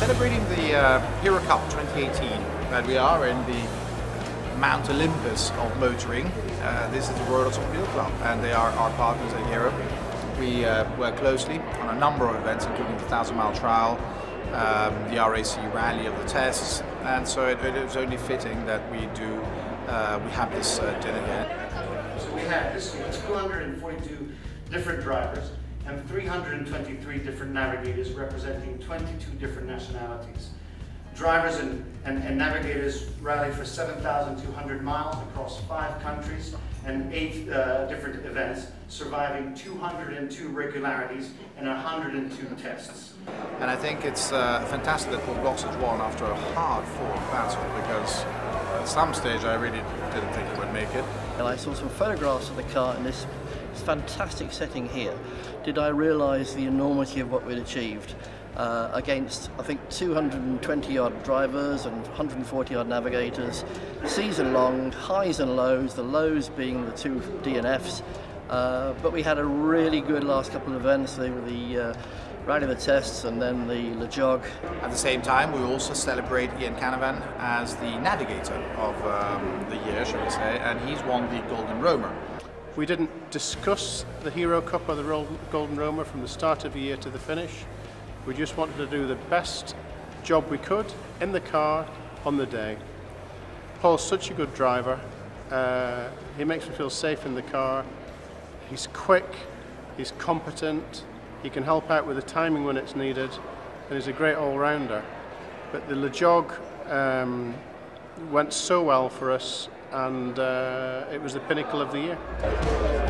celebrating the uh, Hero Cup 2018 and we are in the Mount Olympus of motoring. Uh, this is the Royal Automobile Club and they are our partners at Hero. We uh, work closely on a number of events including the 1000 mile trial, um, the RAC rally of the tests and so it, is only fitting that we do uh, we have this uh, dinner here. So we have this year 242 different drivers and 323 different navigators representing 22 different nationalities. Drivers and, and, and navigators rally for 7,200 miles across five countries and eight uh, different events, surviving 202 regularities and 102 tests. And I think it's uh, fantastic that Paul has won after a hard fought battle because at some stage I really didn't think it would make it. And I saw some photographs of the car in this fantastic setting here. Did I realise the enormity of what we'd achieved? Uh, against I think 220 odd drivers and 140 odd navigators, season long, highs and lows, the lows being the two DNFs. Uh, but we had a really good last couple of events. They were the uh, Rally the Tests and then the Le Jog. At the same time, we also celebrate Ian Canavan as the navigator of um, the year, shall we say, and he's won the Golden Roamer. We didn't discuss the Hero Cup or the Golden Roamer from the start of the year to the finish. We just wanted to do the best job we could in the car on the day. Paul's such a good driver. Uh, he makes me feel safe in the car. He's quick, he's competent, he can help out with the timing when it's needed, and he's a great all-rounder. But the Le Jog um, went so well for us, and uh, it was the pinnacle of the year.